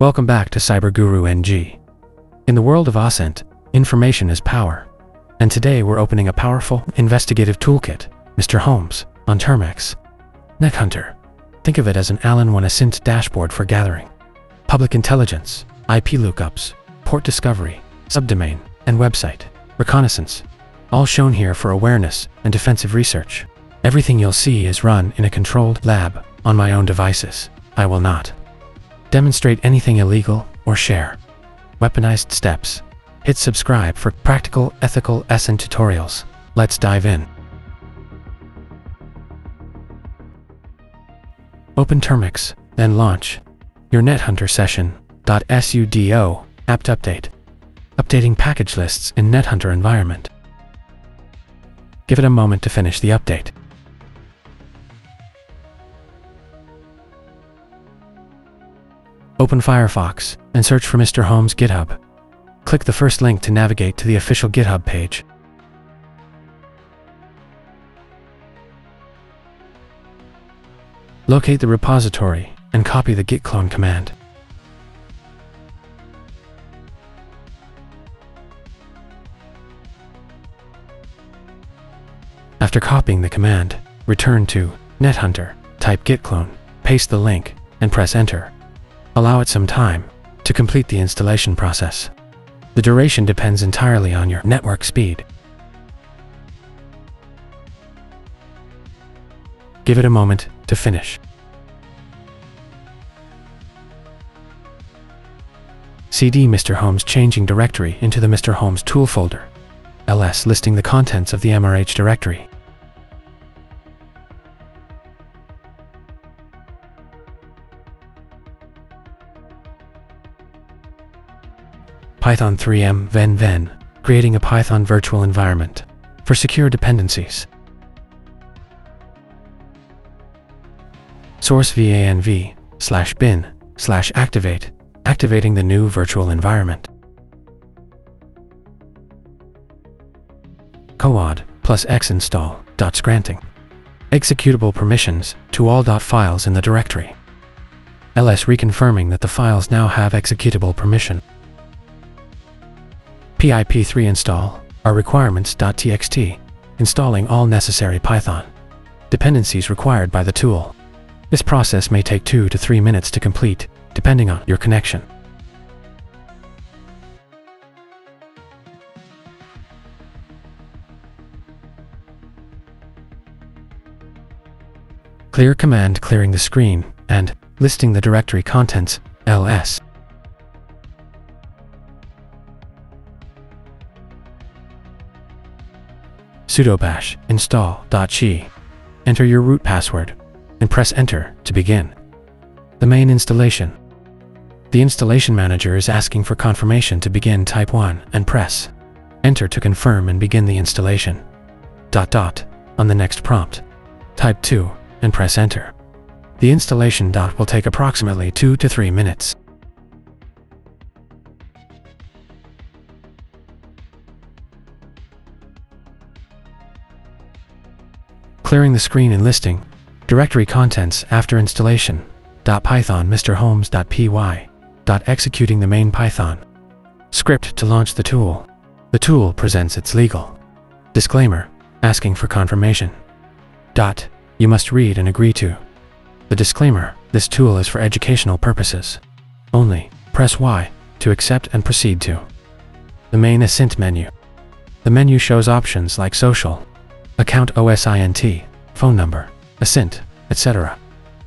Welcome back to CyberGuru NG. In the world of OSINT, information is power. And today we're opening a powerful, investigative toolkit, Mr. Holmes, on Termux. NetHunter. Think of it as an Allen 1 OSINT dashboard for gathering. Public intelligence, IP lookups, port discovery, subdomain, and website, reconnaissance. All shown here for awareness and defensive research. Everything you'll see is run in a controlled lab on my own devices. I will not demonstrate anything illegal or share weaponized steps. Hit subscribe for practical, ethical OSINT tutorials. Let's dive in. Open Termux, then launch your NetHunter session.sudo apt update. Updating package lists in NetHunter environment. Give it a moment to finish the update. Open Firefox and search for Mr. Holmes GitHub. Click the first link to navigate to the official GitHub page. Locate the repository and copy the git clone command. After copying the command, return to NetHunter, type git clone, paste the link, and press enter. Allow it some time to complete the installation process. The duration depends entirely on your network speed. Give it a moment to finish. CD Mr. Holmes changing directory into the Mr. Holmes tool folder. ls listing the contents of the MRH directory. Python 3m venv creating a Python virtual environment for secure dependencies. Source venv slash bin slash activate, activating the new virtual environment. chmod plus x install dots granting executable permissions to all dot files in the directory. ls reconfirming that the files now have executable permission. PIP3 install are requirements.txt, installing all necessary Python dependencies required by the tool. This process may take 2 to 3 minutes to complete, depending on your connection. Clear command clearing the screen and listing the directory contents, ls. Sudo bash install.sh. Enter your root password and press enter to begin. The main installation. The installation manager is asking for confirmation to begin type 1 and press enter to confirm and begin the installation. Dot dot on the next prompt. Type 2 and press enter. The installation dot will take approximately 2 to 3 minutes. Clearing the screen and listing, directory contents after installation, .python mrholmes.py, executing the main Python, script to launch the tool. The tool presents its legal disclaimer, asking for confirmation. Dot, you must read and agree to. The disclaimer, this tool is for educational purposes. Only, press Y to accept and proceed to. The main OSINT menu. The menu shows options like social, account OSINT, phone number, OSINT, etc.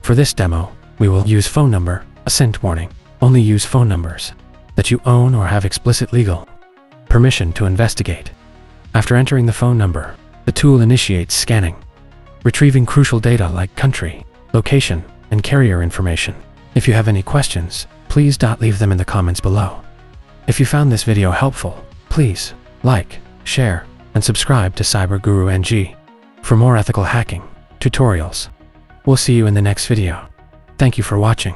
For this demo, we will use phone number, OSINT warning. Only use phone numbers that you own or have explicit legal permission to investigate. After entering the phone number, the tool initiates scanning, retrieving crucial data like country, location, and carrier information. If you have any questions, please leave them in the comments below. If you found this video helpful, please like, share, and subscribe to CyberGuru NG for more ethical hacking tutorials. We'll see you in the next video. Thank you for watching.